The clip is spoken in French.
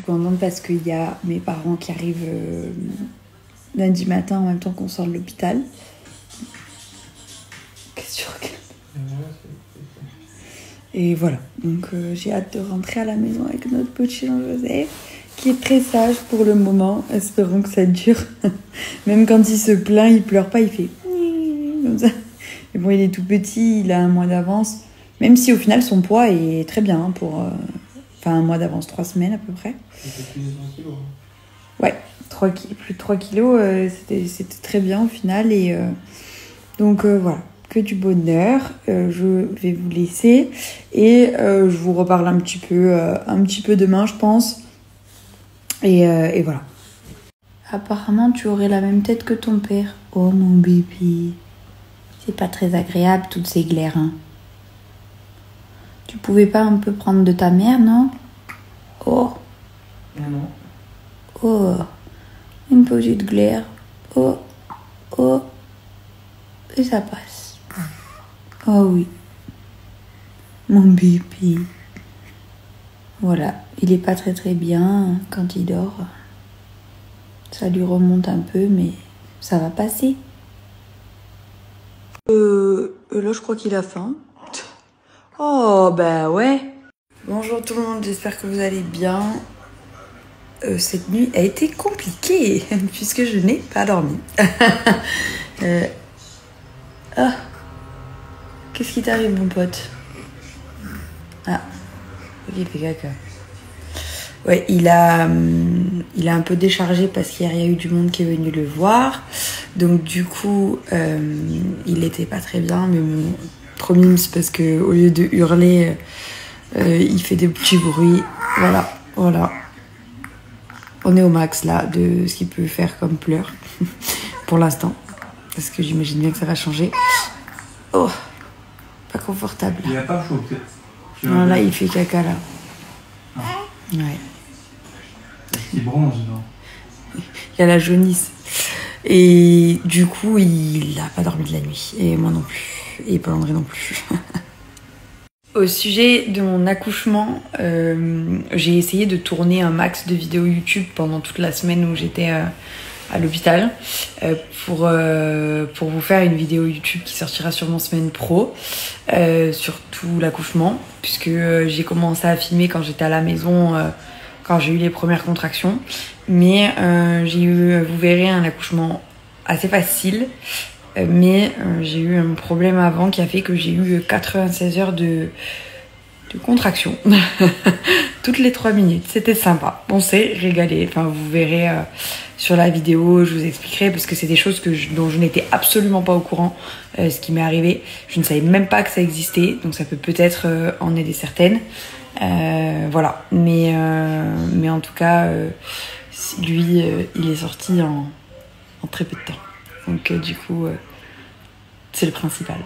suis contente parce qu'il y a mes parents qui arrivent euh, lundi matin en même temps qu'on sort de l'hôpital. Qu'est-ce que tu regardes? Et voilà, donc euh, j'ai hâte de rentrer à la maison avec notre petit Joseph, qui est très sage pour le moment. Espérons que ça dure. Même quand il se plaint, il pleure pas, il fait comme. Mais bon, il est tout petit, il a un mois d'avance. Même si au final son poids est très bien hein, pour. Enfin, un mois d'avance, trois semaines à peu près. Ouais, 3 ki- plus de 3 kilos, euh, c'était c'était très bien au final. Et euh, donc euh, voilà, que du bonheur. Euh, je vais vous laisser et euh, je vous reparle un petit peu, euh, un petit peu demain, je pense. Et, euh, et voilà. Apparemment, tu aurais la même tête que ton père. Oh mon bébé. C'est pas très agréable toutes ces glaires. hein. Tu pouvais pas un peu prendre de ta mère, non? Oh. Non, non. Oh, une petite glaire. Oh, oh. Et ça passe. Oh oui. Mon bébé. Voilà, il est pas très très bien quand il dort. Ça lui remonte un peu, mais ça va passer. Euh, là, je crois qu'il a faim. Oh, bah ouais. Bonjour tout le monde, j'espère que vous allez bien. Euh, cette nuit a été compliquée puisque je n'ai pas dormi. Euh, Ah, qu'est-ce qui t'arrive, mon pote? Ah, il fait. Ouais, il a, hum, il a un peu déchargé parce qu'hier il y a eu du monde qui est venu le voir. Donc du coup, euh, il était pas très bien, mais bon, trop mimes parce que au lieu de hurler, euh, il fait des petits bruits. Voilà, voilà. On est au max là de ce qu'il peut faire comme pleurs pour l'instant. Parce que j'imagine bien que ça va changer. Oh, pas confortable. Il a pas chaud, Non, là il fait caca là. Ouais. Il bronze, non? Il y a la jaunisse. Et du coup, il a pas dormi de la nuit. Et moi non plus. Et Paul André non plus. Au sujet de mon accouchement, euh, j'ai essayé de tourner un max de vidéos YouTube pendant toute la semaine où j'étais euh, à l'hôpital euh, pour, pour vous faire une vidéo YouTube qui sortira sûrement semaine pro sur tout l'accouchement puisque j'ai commencé à filmer quand j'étais à la maison j'ai eu les premières contractions mais euh, j'ai eu vous verrez un accouchement assez facile euh, mais euh, j'ai eu un problème avant qui a fait que j'ai eu 96 heures de de contraction toutes les 3 minutes c'était sympa on s'est régalé enfin vous verrez sur la vidéo, je vous expliquerai parce que c'est des choses dont je n'étais absolument pas au courant, ce qui m'est arrivé. Je ne savais même pas que ça existait, donc ça peut peut-être en aider certaines. Euh, voilà, mais euh, mais en tout cas, euh, lui, il est sorti en, en très peu de temps. Donc du coup, c'est le principal.